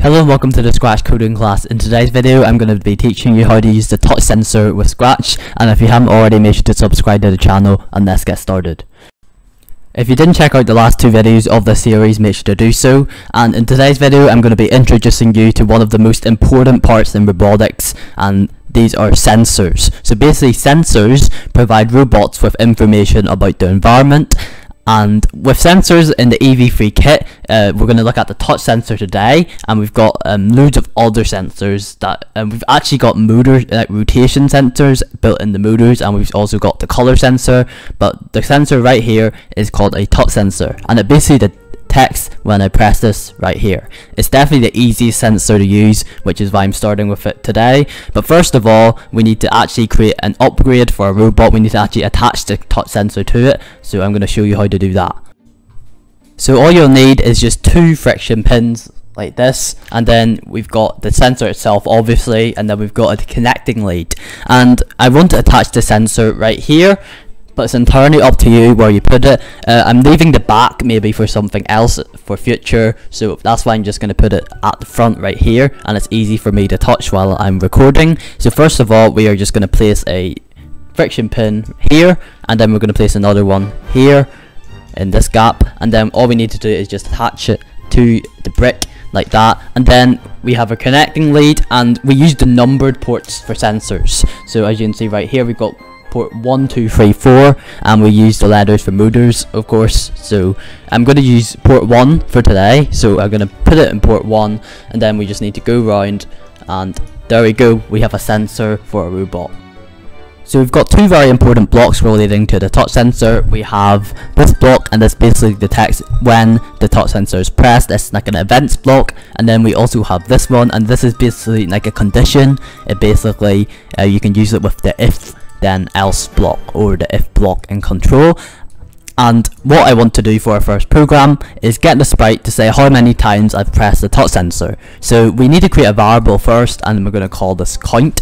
Hello and welcome to the Scratch coding class. In today's video I'm going to be teaching you how to use the touch sensor with Scratch and if you haven't already make sure to subscribe to the channel and let's get started. If you didn't check out the last two videos of this series make sure to do so and in today's video I'm going to be introducing you to one of the most important parts in robotics and these are sensors. So basically sensors provide robots with information about the environment and with sensors in the EV3 kit, uh, we're going to look at the touch sensor today, and we've got um, loads of other sensors that um, we've actually got motor like rotation sensors built in the motors, and we've also got the color sensor. But the sensor right here is called a touch sensor, and it basically text when I press this right here. It's definitely the easiest sensor to use, which is why I'm starting with it today. But first of all, we need to actually create an upgrade for a robot. We need to actually attach the touch sensor to it. So I'm going to show you how to do that. So all you'll need is just two friction pins like this and then we've got the sensor itself obviously and then we've got a connecting lead and I want to attach the sensor right here but it's entirely up to you where you put it. Uh, I'm leaving the back maybe for something else for future, so that's why I'm just going to put it at the front right here, and it's easy for me to touch while I'm recording. So first of all, we are just going to place a friction pin here, and then we're going to place another one here in this gap, and then all we need to do is just attach it to the brick like that and then we have a connecting lead and we use the numbered ports for sensors so as you can see right here we've got port 1, 2, 3, 4 and we use the letters for motors of course so I'm going to use port 1 for today so I'm going to put it in port 1 and then we just need to go round and there we go we have a sensor for a robot. So we've got two very important blocks relating to the touch sensor. We have this block and this basically detects when the touch sensor is pressed. It's like an events block and then we also have this one and this is basically like a condition. It basically, uh, you can use it with the if then else block or the if block in control and what I want to do for our first program is get the sprite to say how many times I've pressed the touch sensor. So we need to create a variable first and we're going to call this count.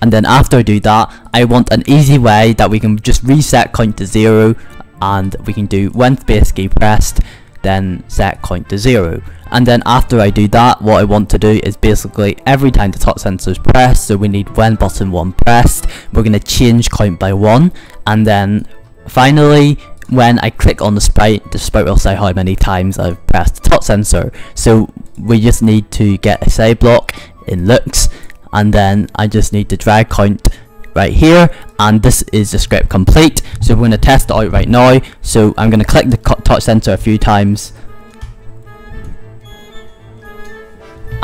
And then after I do that, I want an easy way that we can just reset count to zero and we can do when space key pressed, then set count to zero and then after I do that what I want to do is basically every time the touch sensor is pressed so we need when button 1 pressed. We're going to change count by 1 and then finally when I click on the sprite the sprite will say how many times I've pressed the touch sensor. So we just need to get a say block in looks and then I just need to drag count right here. And this is the script complete. So we're going to test it out right now. So I'm going to click the touch sensor a few times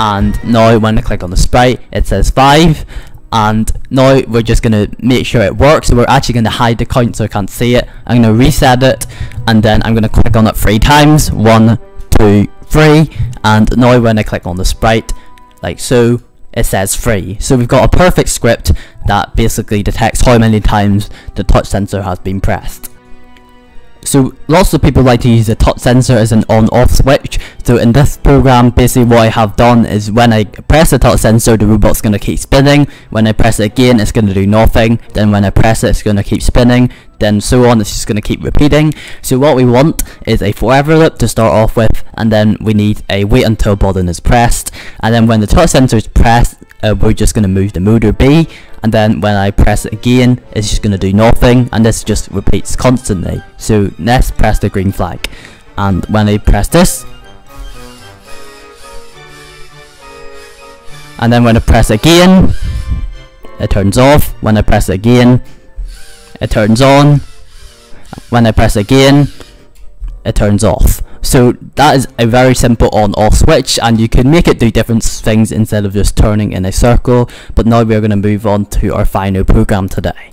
and now when I click on the sprite it says 5 and now we're just going to make sure it works. So we're actually going to hide the count so I can't see it. I'm going to reset it and then I'm going to click on it three times. One two three. And now when I click on the sprite like so it says 3 so we've got a perfect script that basically detects how many times the touch sensor has been pressed. So lots of people like to use the touch sensor as an on off switch. So in this program basically what I have done is when I press the touch sensor the robot's going to keep spinning. When I press it again it's going to do nothing. Then when I press it it's going to keep spinning. Then so on it's just going to keep repeating. So what we want is a forever loop to start off with and then we need a wait until button is pressed. And then when the touch sensor is pressed uh, we're just going to move the motor B and then when I press it again it's just going to do nothing and this just repeats constantly so let's press the green flag and when I press this and then when I press again it turns off. When I press again it turns on. When I press again it turns off. So that is a very simple on off switch and you can make it do different things instead of just turning in a circle. But now we're going to move on to our final program today.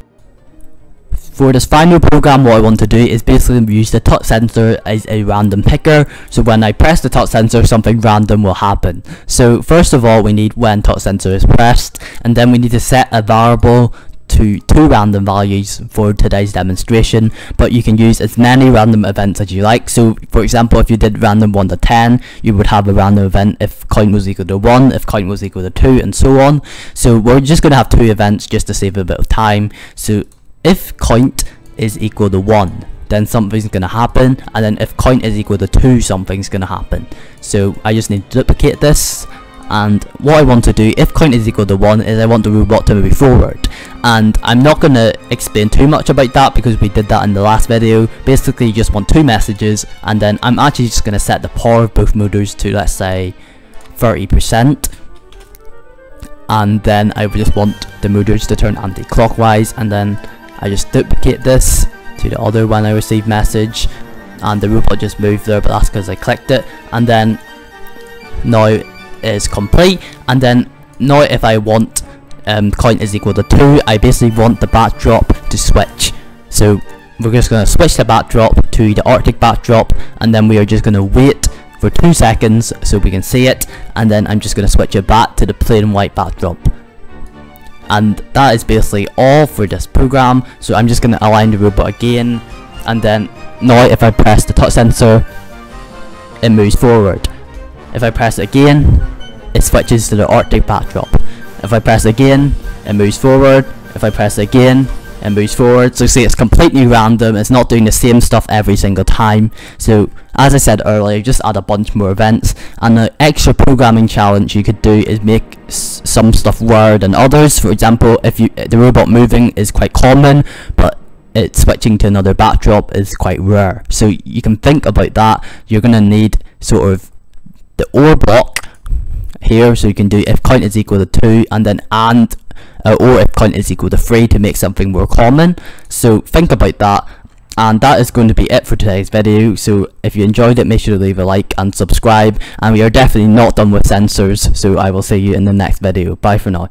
For this final program what I want to do is basically use the touch sensor as a random picker. So when I press the touch sensor something random will happen. So first of all we need when touch sensor is pressed and then we need to set a variable to two random values for today's demonstration. But you can use as many random events as you like. So for example if you did random 1 to 10 you would have a random event if count was equal to 1 if count was equal to 2 and so on. So we're just going to have two events just to save a bit of time. So if count is equal to 1 then something's gonna happen and then if count is equal to 2 something's gonna happen. So I just need to duplicate this and what I want to do if count is equal to 1 is I want the robot to move forward. And I'm not going to explain too much about that because we did that in the last video. Basically you just want two messages and then I'm actually just going to set the power of both motors to let's say 30% and then I just want the motors to turn anti-clockwise and then I just duplicate this to the other when I receive message. And the robot just moved there but that's because I clicked it. And then now is complete. And then now if I want um, count is equal to 2 I basically want the backdrop to switch. So we're just going to switch the backdrop to the arctic backdrop and then we are just going to wait for 2 seconds so we can see it. And then I'm just going to switch it back to the plain white backdrop and that is basically all for this program so I'm just going to align the robot again and then now if I press the touch sensor it moves forward if I press it again, it switches to the Arctic backdrop. If I press again, it moves forward. If I press again, it moves forward. So see, it's completely random. It's not doing the same stuff every single time. So as I said earlier, just add a bunch more events. And the extra programming challenge you could do is make some stuff rarer than others. For example, if you the robot moving is quite common, but it switching to another backdrop is quite rare. So you can think about that. You're gonna need sort of the OR block here so you can do if count is equal to 2 and then and uh, or if count is equal to 3 to make something more common. So think about that. And that is going to be it for today's video. So if you enjoyed it make sure to leave a like and subscribe. And we are definitely not done with sensors. So I will see you in the next video. Bye for now